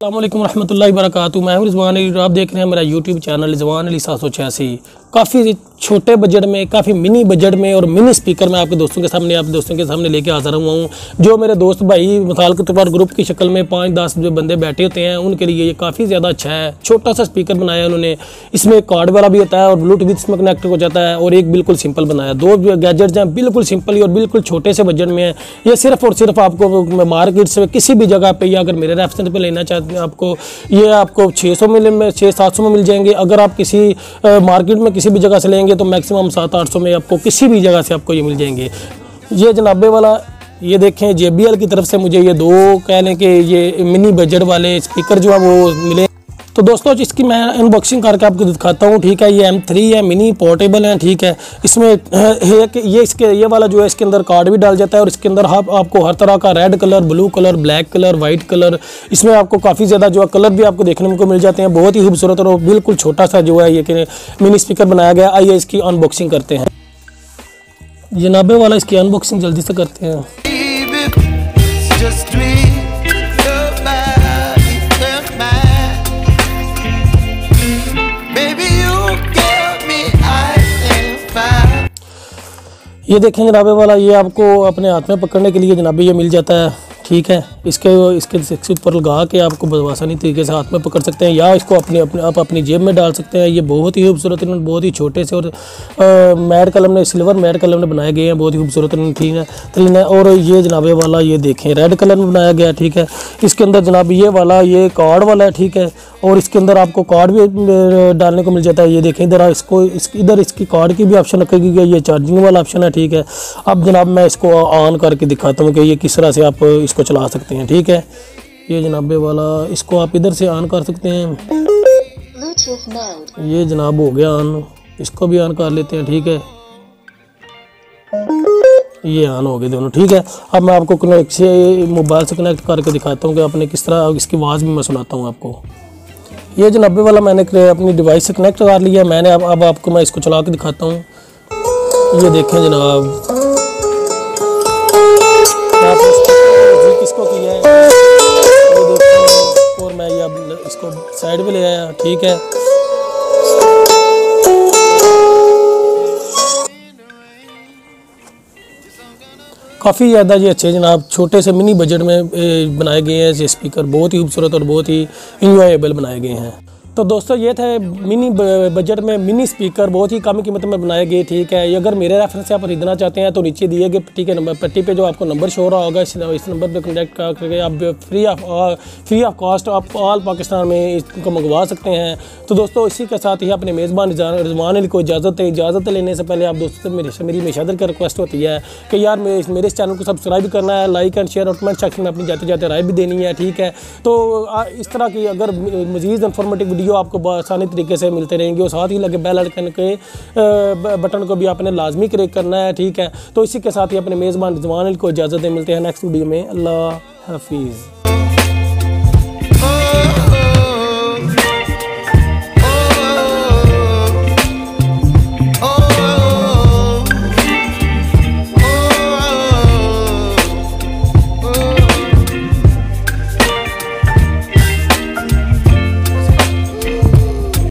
अल्लाम वरहमल वरक मैं रिजवान आप देख रहे हैं मेरा यूट्यूब चैनल रिजवान अली सात सौ छियासी। काफ़ी छोटे बजट में, काफ़ी मिनी बजट में और मिनी स्पीकर मैं आपके दोस्तों के सामने आप दोस्तों के सामने लेके हाजिर हुआ हूँ। जो मेरे दोस्त भाई मिसाल के तौर पर ग्रुप की शक्ल में पाँच दस जो बंदे बैठे होते हैं, उनके लिए ये काफ़ी ज़्यादा अच्छा है। छोटा सा स्पीकर बनाया है उन्होंने। इसमें कार्ड वाला भी होता है और ब्लूटूथ इसमें कनेक्ट हो जाता है और एक बिल्कुल सिंपल बनाया। दो गैजेट्स हैं, बिल्कुल सिंपल ही और बिल्कुल छोटे से बजट में है। ये सिर्फ़ और सिर्फ़ आपको मार्केट से किसी भी जगह पर या अगर मेरे रेफरेंस पर लेना चाहते हैं आपको, ये आपको छः सौ में छः सात सौ में मिल जाएँगे। अगर आप किसी मार्केट में किसी भी जगह से लेंगे तो मैक्सिमम सात आठ सौ में आपको किसी भी जगह से आपको ये मिल जाएँगे। ये जनाबे वाला, ये देखें, जेबीएल की तरफ़ से मुझे ये दो कह लें कि ये मिनी बजट वाले स्पीकर जो है वो मिले। तो दोस्तों इसकी मैं अनबॉक्सिंग करके आपको दिखाता हूँ। ठीक है ये एम थ्री है मिनी पोर्टेबल है ठीक है। इसमें है कि ये इसके ये वाला जो है इसके अंदर कार्ड भी डाल जाता है और इसके अंदर आप, आपको हर तरह का red colour blue colour black colour white colour इसमें आपको काफ़ी ज़्यादा जो है कलर भी आपको देखने को मिल जाते हैं। बहुत ही खूबसूरत और बिल्कुल छोटा सा जो है ये मिनी स्पीकर बनाया गया आइए इसकी अनबॉक्सिंग करते हैं। जनाबे वाला इसकी अनबॉक्सिंग जल्दी से करते हैं। ये देखें जनाबे वाला, ये आपको अपने हाथ में पकड़ने के लिए जनाबे, ये मिल जाता है। ठीक है? इसके इसके इसके ऊपर लगा के आपको आसानी तरीके से हाथ में पकड़ सकते हैं, या इसको अपने अपने, आप अपनी जेब में डाल सकते हैं। ये बहुत ही खूबसूरत इन्होंने, बहुत ही छोटे से और मैड कलम ने, सिल्वर मैड कलम ने बनाए गए हैं, बहुत ही खूबसूरत ठीक है? तीन है और ये जनाबे वाला, ये देखें, रेड कलर में बनाया गया ठीक है? इसके अंदर जनाब ये वाला, ये कार्ड वाला है, ठीक है? और इसके अंदर आपको कार्ड भी डालने को मिल जाता है। ये देखें इधर इसको इस इधर इसकी कार्ड की भी ऑप्शन रखेगी गई ये चार्जिंग वाला ऑप्शन है ठीक है। अब जनाब मैं इसको ऑन करके दिखाता हूँ कि ये किस तरह से आप इसको चला सकते हैं ठीक है। ये जनाबे वाला इसको आप इधर से ऑन कर सकते हैं। ये जनाब हो गया ऑन इसको भी ऑन कर लेते हैं ठीक है। ये ऑन हो गए दोनों ठीक है। अब मैं आपको कनेक्ट से मोबाइल से कनेक्ट करके दिखाता हूँ कि आपने किस तरह इसकी आवाज़ भी मैं सुनाता हूँ आपको। ये जो नब्बे वाला मैंने अपनी डिवाइस से कनेक्ट कर लिया, मैंने अब अब आपको मैं इसको चला के दिखाता हूँ। ये देखें जनाब। किसको किया है? और मैं ये अब इसको साइड पे ले आया, ठीक है। काफ़ी ज़्यादा जी अच्छे जनाब। छोटे से मिनी बजट में बनाए गए हैं ये स्पीकर बहुत ही खूबसूरत और बहुत ही इन्जॉयबल बनाए गए हैं। तो दोस्तों ये थे मिनी बजट में मिनी स्पीकर बहुत ही कम कीमत में बनाए गए ठीक है। अगर मेरे रेफरेंस से आप खरीदना चाहते हैं तो नीचे दिए गए पट्टी के नंबर पट्टी पे जो आपको नंबर शो रहा होगा इस, इस नंबर पे कॉन्टैक्ट करके आप free of free of cost आप ऑल पाकिस्तान में इसको मंगवा सकते हैं। तो दोस्तों इसी के साथ ही अपने मेज़बान रिजवान अली को इजाज़त है इजाज़त लेने से पहले आप दोस्तों मेरे मेरी मेशादर की रिक्वेस्ट होती है कि यार मेरे इस चैनल को सब्सक्राइब करना है लाइक एंड शेयर और कमेंट सेक्शन में अपनी जाते जाते राय भी देनी है ठीक है। तो इस तरह की अगर मज़ीद इन्फॉर्मेटिव वीडियो आपको आसानी तरीके से मिलते रहेंगे और साथ ही लगे बेल आइकन के बटन को भी आपने लाजमी क्लिक करना है, ठीक है? तो इसी के साथ ही अपने मेज़बान रिजवान को इजाज़त मिलते हैं नेक्स्ट वीडियो में। अल्लाह हाफिज़।